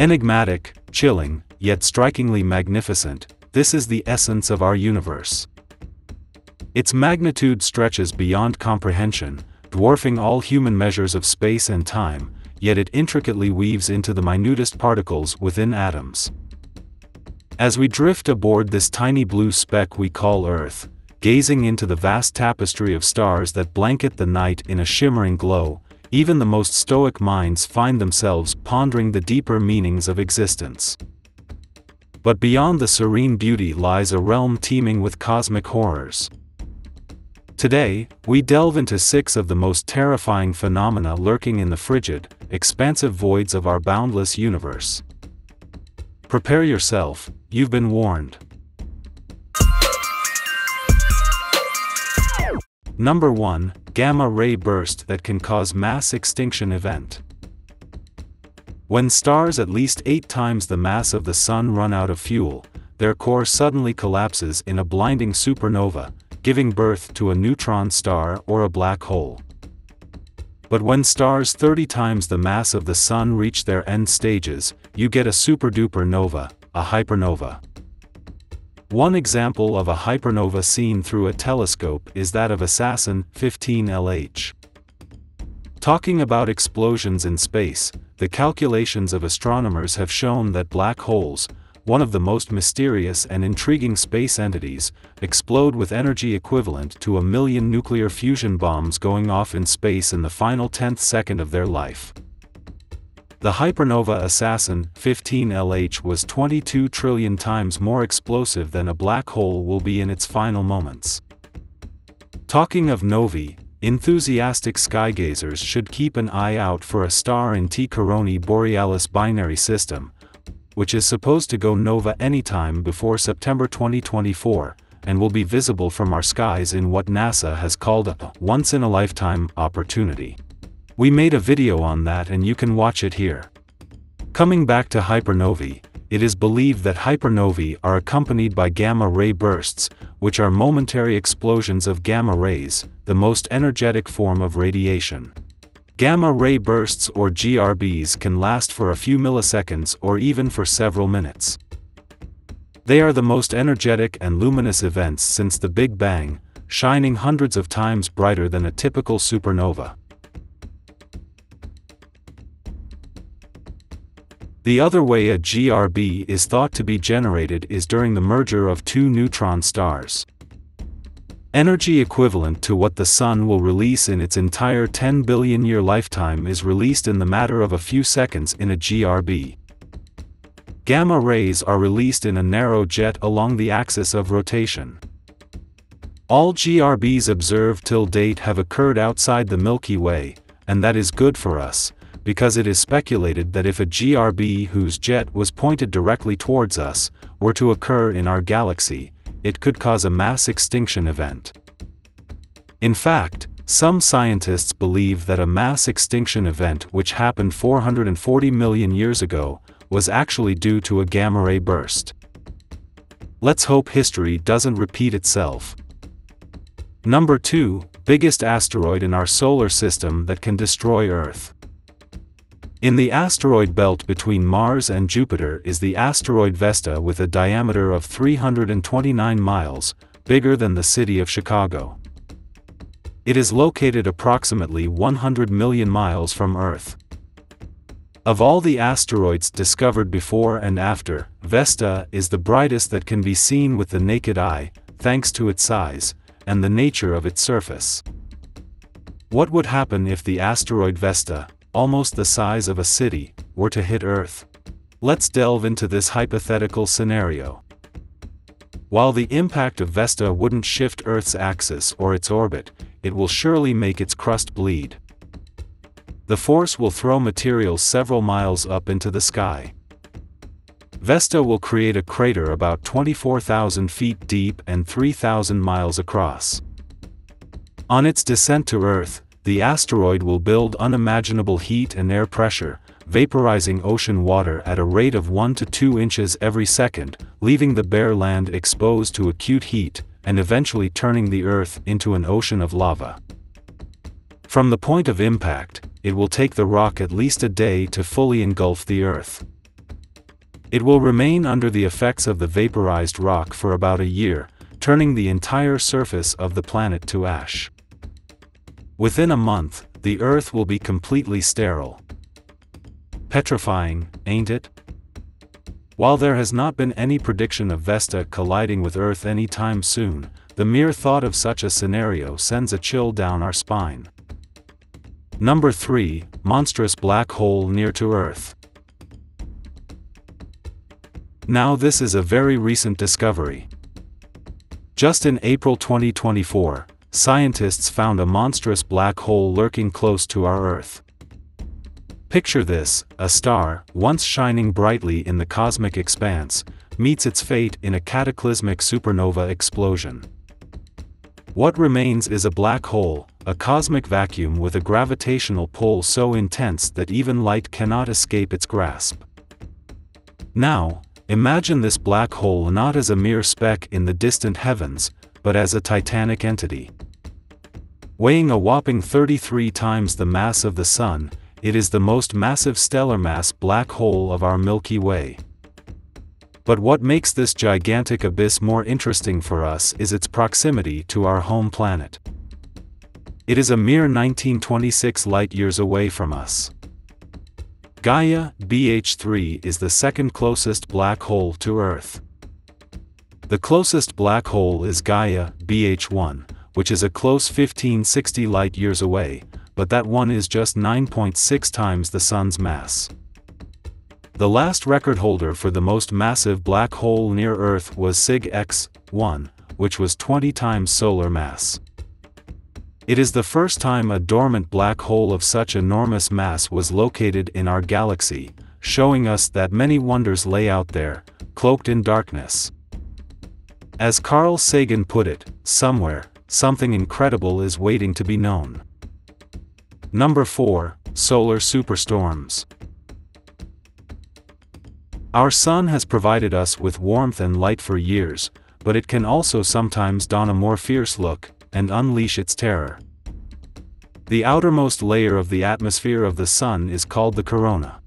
Enigmatic, chilling, yet strikingly magnificent, this is the essence of our universe. Its magnitude stretches beyond comprehension, dwarfing all human measures of space and time, yet it intricately weaves into the minutest particles within atoms. As we drift aboard this tiny blue speck we call Earth, gazing into the vast tapestry of stars that blanket the night in a shimmering glow, even the most stoic minds find themselves pondering the deeper meanings of existence. But beyond the serene beauty lies a realm teeming with cosmic horrors. Today, we delve into six of the most terrifying phenomena lurking in the frigid, expansive voids of our boundless universe. Prepare yourself, you've been warned. Number 1 Gamma ray burst that can cause mass extinction event. When stars at least 8 times the mass of the Sun run out of fuel, their core suddenly collapses in a blinding supernova, giving birth to a neutron star or a black hole. But when stars 30 times the mass of the Sun reach their end stages, you get a superduper nova, a hypernova. One example of a hypernova seen through a telescope is that of Assassin 15LH. Talking about explosions in space, the calculations of astronomers have shown that black holes, one of the most mysterious and intriguing space entities, explode with energy equivalent to a million nuclear fusion bombs going off in space in the final tenth second of their life. The hypernova ASASSN-15lh was 22 trillion times more explosive than a black hole will be in its final moments. Talking of novae, enthusiastic skygazers should keep an eye out for a star in T Coronae Borealis binary system, which is supposed to go nova anytime before September 2024, and will be visible from our skies in what NASA has called a once-in-a-lifetime opportunity. We made a video on that and you can watch it here. Coming back to hypernovae, it is believed that hypernovae are accompanied by gamma ray bursts, which are momentary explosions of gamma rays, the most energetic form of radiation. Gamma ray bursts or GRBs can last for a few milliseconds or even for several minutes. They are the most energetic and luminous events since the Big Bang, shining hundreds of times brighter than a typical supernova. The other way a GRB is thought to be generated is during the merger of two neutron stars. Energy equivalent to what the Sun will release in its entire 10 billion year lifetime is released in the matter of a few seconds in a GRB. Gamma rays are released in a narrow jet along the axis of rotation. All GRBs observed till date have occurred outside the Milky Way, and that is good for us, because it is speculated that if a GRB whose jet was pointed directly towards us, were to occur in our galaxy, it could cause a mass extinction event. In fact, some scientists believe that a mass extinction event which happened 440 million years ago was actually due to a gamma ray burst. Let's hope history doesn't repeat itself. Number 2, biggest asteroid in our solar system that can destroy Earth. In the asteroid belt between Mars and Jupiter is the asteroid Vesta with a diameter of 329 miles, bigger than the city of Chicago. It is located approximately 100 million miles from Earth. Of all the asteroids discovered before and after, Vesta is the brightest that can be seen with the naked eye, thanks to its size, and the nature of its surface. What would happen if the asteroid Vesta, almost the size of a city, were to hit Earth. Let's delve into this hypothetical scenario. While the impact of Vesta wouldn't shift Earth's axis or its orbit, it will surely make its crust bleed. The force will throw materials several miles up into the sky. Vesta will create a crater about 24,000 feet deep and 3,000 miles across. On its descent to Earth, the asteroid will build unimaginable heat and air pressure, vaporizing ocean water at a rate of 1 to 2 inches every second, leaving the bare land exposed to acute heat, and eventually turning the Earth into an ocean of lava. From the point of impact, it will take the rock at least a day to fully engulf the Earth. It will remain under the effects of the vaporized rock for about a year, turning the entire surface of the planet to ash. Within a month, the Earth will be completely sterile. Petrifying, ain't it? While there has not been any prediction of Vesta colliding with Earth anytime soon, the mere thought of such a scenario sends a chill down our spine. Number 3 Monstrous Black Hole Near to Earth. Now, this is a very recent discovery. Just in April 2024, scientists found a monstrous black hole lurking close to our Earth. Picture this a star, once shining brightly in the cosmic expanse, meets its fate in a cataclysmic supernova explosion. What remains is a black hole, a cosmic vacuum with a gravitational pull so intense that even light cannot escape its grasp. Now, imagine this black hole not as a mere speck in the distant heavens, but as a titanic entity. Weighing a whopping 33 times the mass of the Sun, it is the most massive stellar mass black hole of our Milky Way. But what makes this gigantic abyss more interesting for us is its proximity to our home planet. It is a mere 1926 light-years away from us. Gaia, BH3 is the second closest black hole to Earth. The closest black hole is Gaia, BH1, which is a close 1560 light-years away, but that one is just 9.6 times the Sun's mass. The last record holder for the most massive black hole near Earth was Cyg X-1, which was 20 times solar mass. It is the first time a dormant black hole of such enormous mass was located in our galaxy, showing us that many wonders lay out there, cloaked in darkness. As Carl Sagan put it, somewhere, something incredible is waiting to be known. Number 4, Solar Superstorms. Our sun has provided us with warmth and light for years, but it can also sometimes don a more fierce look, and unleash its terror. The outermost layer of the atmosphere of the sun is called the corona.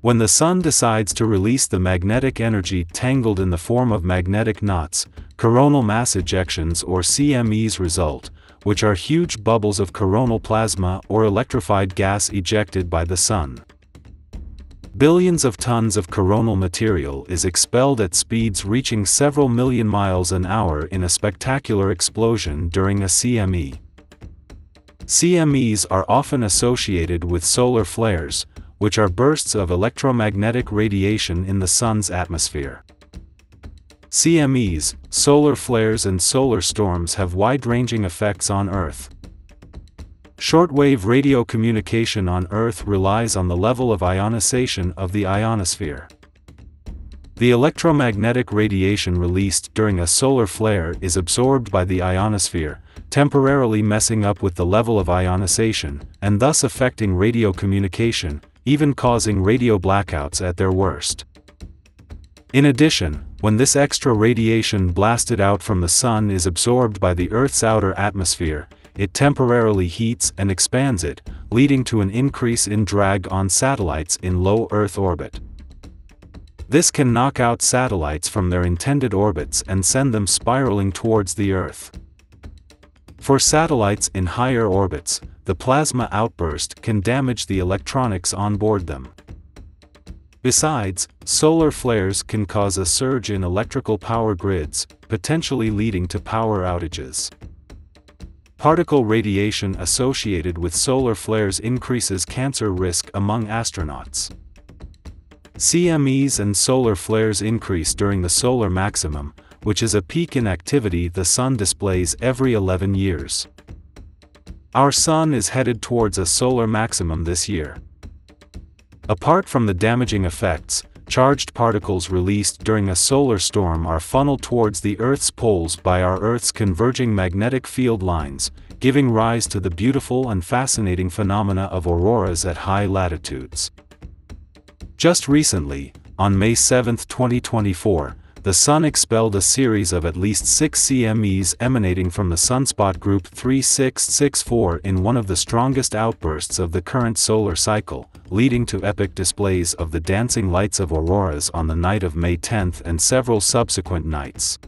When the sun decides to release the magnetic energy tangled in the form of magnetic knots, coronal mass ejections or CMEs result, which are huge bubbles of coronal plasma or electrified gas ejected by the sun. Billions of tons of coronal material is expelled at speeds reaching several million miles an hour in a spectacular explosion during a CME. CMEs are often associated with solar flares, which are bursts of electromagnetic radiation in the Sun's atmosphere. CMEs, solar flares and solar storms have wide-ranging effects on Earth. Shortwave radio communication on Earth relies on the level of ionization of the ionosphere. The electromagnetic radiation released during a solar flare is absorbed by the ionosphere, temporarily messing up with the level of ionization, and thus affecting radio communication, even causing radio blackouts at their worst. In addition, when this extra radiation blasted out from the Sun is absorbed by the Earth's outer atmosphere, it temporarily heats and expands it, leading to an increase in drag on satellites in low Earth orbit. This can knock out satellites from their intended orbits and send them spiraling towards the Earth. For satellites in higher orbits, the plasma outburst can damage the electronics on board them. Besides, solar flares can cause a surge in electrical power grids, potentially leading to power outages. Particle radiation associated with solar flares increases cancer risk among astronauts. CMEs and solar flares increase during the solar maximum, which is a peak in activity the Sun displays every 11 years. Our Sun is headed towards a solar maximum this year. Apart from the damaging effects, charged particles released during a solar storm are funneled towards the Earth's poles by our Earth's converging magnetic field lines, giving rise to the beautiful and fascinating phenomena of auroras at high latitudes. Just recently, on May 7, 2024, the Sun expelled a series of at least six CMEs emanating from the sunspot group 3664 in one of the strongest outbursts of the current solar cycle, leading to epic displays of the dancing lights of auroras on the night of May 10 and several subsequent nights.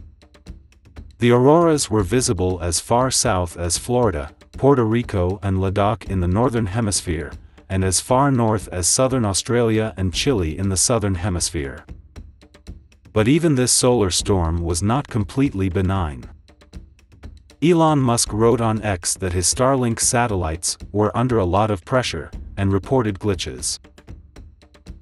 The auroras were visible as far south as Florida, Puerto Rico and Ladakh in the northern hemisphere, and as far north as southern Australia and Chile in the southern hemisphere. But even this solar storm was not completely benign. Elon Musk wrote on X that his Starlink satellites were under a lot of pressure and reported glitches.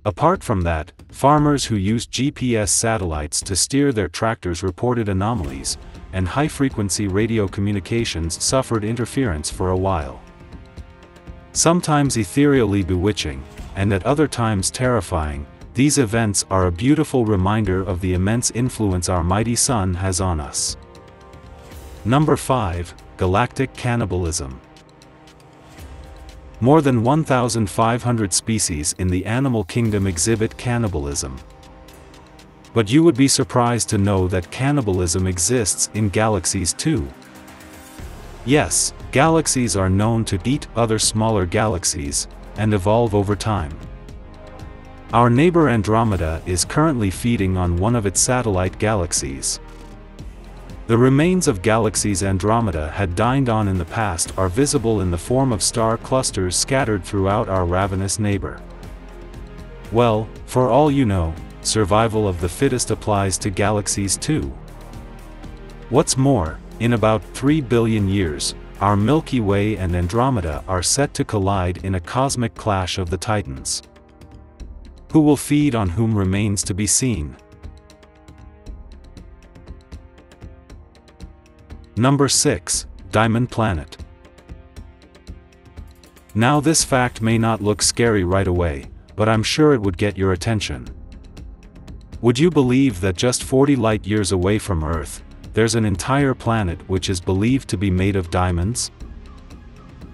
Apart from that, farmers who used GPS satellites to steer their tractors reported anomalies, and high-frequency radio communications suffered interference for a while. Sometimes ethereally bewitching, and at other times terrifying, these events are a beautiful reminder of the immense influence our mighty sun has on us. Number 5, Galactic Cannibalism. More than 1,500 species in the animal kingdom exhibit cannibalism. But you would be surprised to know that cannibalism exists in galaxies too. Yes, galaxies are known to eat other smaller galaxies, and evolve over time. Our neighbor Andromeda is currently feeding on one of its satellite galaxies. The remains of galaxies Andromeda had dined on in the past are visible in the form of star clusters scattered throughout our ravenous neighbor. Well, for all you know, survival of the fittest applies to galaxies too. What's more, in about 3 billion years, our Milky Way and Andromeda are set to collide in a cosmic clash of the titans. Who will feed on whom remains to be seen. Number 6, Diamond Planet. Now this fact may not look scary right away, but I'm sure it would get your attention. Would you believe that just 40 light years away from Earth, there's an entire planet which is believed to be made of diamonds?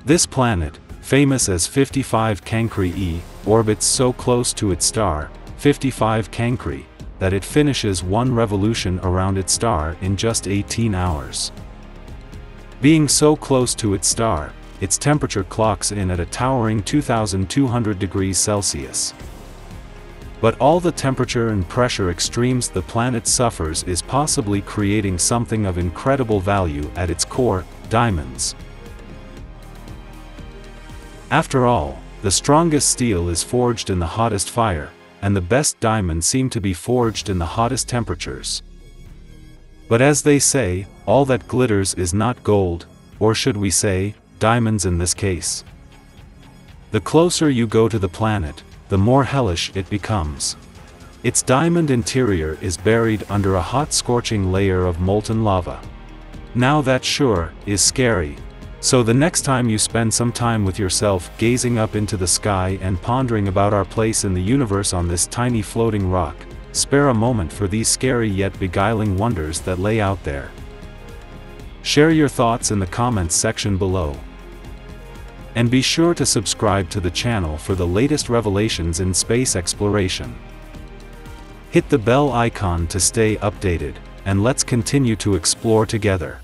This planet, famous as 55 Cancri e, orbits so close to its star, 55 Cancri, that it finishes one revolution around its star in just 18 hours. Being so close to its star, its temperature clocks in at a towering 2200 degrees Celsius. But all the temperature and pressure extremes the planet suffers is possibly creating something of incredible value at its core, diamonds. After all, the strongest steel is forged in the hottest fire, and the best diamonds seem to be forged in the hottest temperatures. But as they say, all that glitters is not gold, or should we say, diamonds in this case. The closer you go to the planet, the more hellish it becomes. Its diamond interior is buried under a hot scorching layer of molten lava. Now that sure, is scary, so the next time you spend some time with yourself gazing up into the sky and pondering about our place in the universe on this tiny floating rock, spare a moment for these scary yet beguiling wonders that lay out there. Share your thoughts in the comments section below. And be sure to subscribe to the channel for the latest revelations in space exploration. Hit the bell icon to stay updated, and let's continue to explore together.